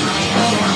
Oh.